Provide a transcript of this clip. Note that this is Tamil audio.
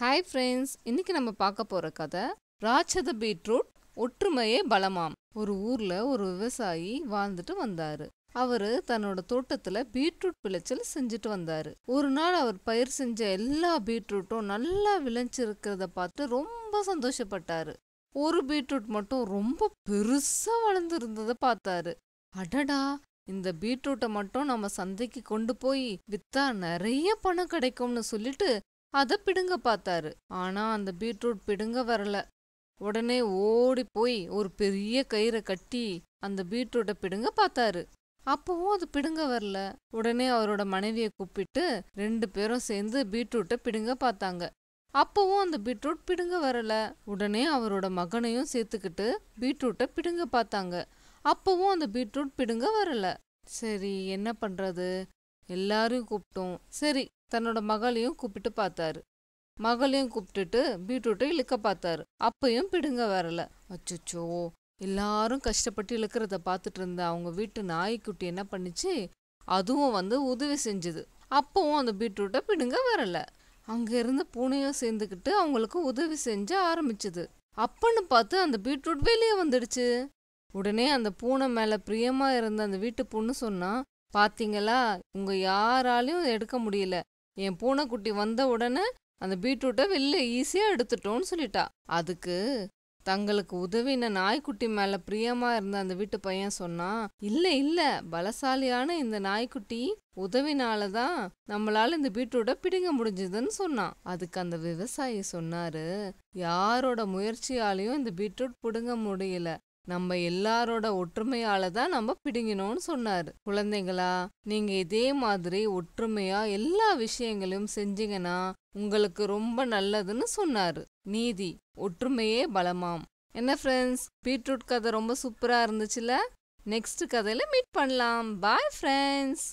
ஹாய் ஃப்ரெண்ட்ஸ் இன்னைக்கு நம்ம பார்க்க போகிற கதை ராட்சத பீட்ரூட் ஒற்றுமையே பலமாம். ஒரு ஊர்ல ஒரு விவசாயி வாழ்ந்துட்டு வந்தாரு. அவர் தன்னோட தோட்டத்துல பீட்ரூட் விளைச்சல் செஞ்சுட்டு வந்தாரு. ஒரு நாள் அவர் பயிர் செஞ்ச எல்லா பீட்ரூட்டும் நல்லா விளைஞ்சிருக்கிறத பார்த்து ரொம்ப சந்தோஷப்பட்டாரு. ஒரு பீட்ரூட் மட்டும் ரொம்ப பெருசா வளர்ந்துருந்ததை பார்த்தாரு. அடடா இந்த பீட்ரூட்டை மட்டும் நம்ம சந்தைக்கு கொண்டு போய் வித்தா நிறைய பணம் கிடைக்கும்னு சொல்லிட்டு அதை பிடுங்க பார்த்தாரு ஆனா அந்த பீட்ரூட் பிடுங்க வரல. உடனே ஓடி போய் ஒரு பெரிய கயிறை கட்டி அந்த பீட்ரூட்டை பிடுங்க பார்த்தாரு அப்பவும் அது பிடுங்க வரல. உடனே அவரோட மனைவியை கூப்பிட்டு ரெண்டு பேரும் சேர்ந்து பீட்ரூட்டை பிடுங்க பார்த்தாங்க அப்பவும் அந்த பீட்ரூட் பிடுங்க வரல. உடனே அவரோட மகனையும் சேர்த்துக்கிட்டு பீட்ரூட்டை பிடுங்க பார்த்தாங்க அப்பவும் அந்த பீட்ரூட் பிடுங்க வரல. சரி என்ன பண்றது? எல்லாரையும் கூப்பிட்டோம். சரி தன்னோட மகளையும் கூப்பிட்டு பார்த்தாரு. மகளையும் கூப்பிட்டுட்டு பீட்ரூட்டை இழுக்க பார்த்தாரு. அப்பையும் பிடுங்க வரல. அச்சோ எல்லாரும் கஷ்டப்பட்டு இழுக்கிறத பார்த்துட்டு இருந்த அவங்க வீட்டு நாய்க்குட்டி என்ன பண்ணுச்சு? அதுவும் வந்து உதவி செஞ்சுது. அப்பவும் அந்த பீட்ரூட்டை பிடுங்க வரல. அங்கிருந்து பூனையும் சேர்ந்துக்கிட்டு அவங்களுக்கு உதவி செஞ்ச ஆரம்பிச்சுது. அப்பன்னு பார்த்து அந்த பீட்ரூட் வெளியே வந்துடுச்சு. உடனே அந்த பூனை மேலே பிரியமாக இருந்த அந்த வீட்டு பொண்ணு சொன்னா பாத்தீங்களா? உங்க யாராலையும் எடுக்க முடியல. என் பூனைக்குட்டி வந்த உடனே அந்த பீட்ரூட்டை வெளில ஈஸியாக எடுத்துட்டோன்னு சொல்லிட்டா. அதுக்கு தங்களுக்கு உதவின நாய்க்குட்டி மேல பிரியமா இருந்த அந்த வீட்டு பையன் சொன்னா இல்ல இல்ல பலசாலியான இந்த நாய்க்குட்டி உதவினால தான் நம்மளால இந்த பீட்ரூட்டை பிடுங்க முடிஞ்சதுன்னு சொன்னான். அதுக்கு அந்த விவசாயி சொன்னாரு யாரோட முயற்சியாலையும் இந்த பீட்ரூட் பிடுங்க முடியல. நம்ம எல்லாரோட ஒற்றுமையால தான் நம்ம பிடுங்கினோம்னு சொன்னாரு. குழந்தைங்களா நீங்க இதே மாதிரி ஒற்றுமையா எல்லா விஷயங்களையும் செஞ்சீங்கன்னா உங்களுக்கு ரொம்ப நல்லதுன்னு சொன்னாரு. நீதி ஒற்றுமையே பலமாம். என்ன ஃப்ரெண்ட்ஸ் பீட்ரூட் கதை ரொம்ப சூப்பரா இருந்துச்சுல? நெக்ஸ்ட் கதையில மீட் பண்ணலாம். Bye friends